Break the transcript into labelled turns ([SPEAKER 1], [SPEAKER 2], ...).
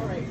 [SPEAKER 1] All right.